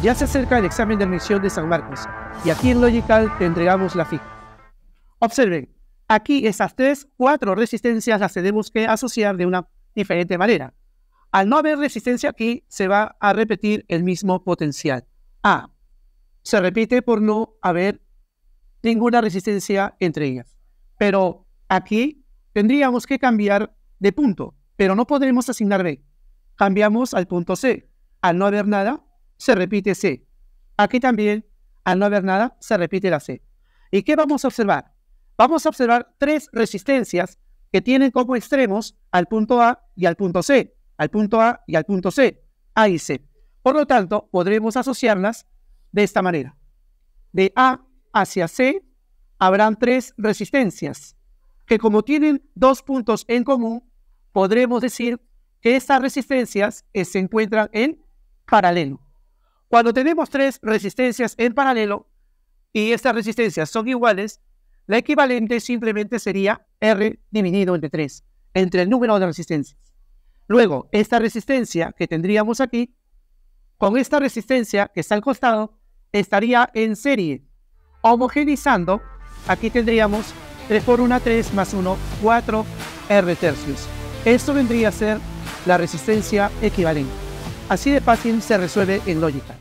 Ya se acerca el examen de admisión de San Marcos y aquí en Logical te entregamos la fija. Observen, aquí esas tres, cuatro resistencias las tenemos que asociar de una diferente manera. Al no haber resistencia aquí, se va a repetir el mismo potencial. A. Se repite por no haber ninguna resistencia entre ellas. Pero aquí tendríamos que cambiar de punto, pero no podremos asignar B. Cambiamos al punto C. Al no haber nada, se repite C. Aquí también, al no haber nada, se repite la C. ¿Y qué vamos a observar? Vamos a observar tres resistencias que tienen como extremos al punto A y al punto C, al punto A y al punto C, A y C. Por lo tanto, podremos asociarlas de esta manera. De A hacia C habrán tres resistencias que como tienen dos puntos en común, podremos decir que estas resistencias se encuentran en paralelo. Cuando tenemos tres resistencias en paralelo y estas resistencias son iguales, la equivalente simplemente sería R dividido entre 3, entre el número de resistencias. Luego, esta resistencia que tendríamos aquí, con esta resistencia que está al costado, estaría en serie. Homogenizando, aquí tendríamos 3 por 1, 3 más 1, 4 R tercios. Esto vendría a ser la resistencia equivalente. Así de fácil se resuelve en lógica.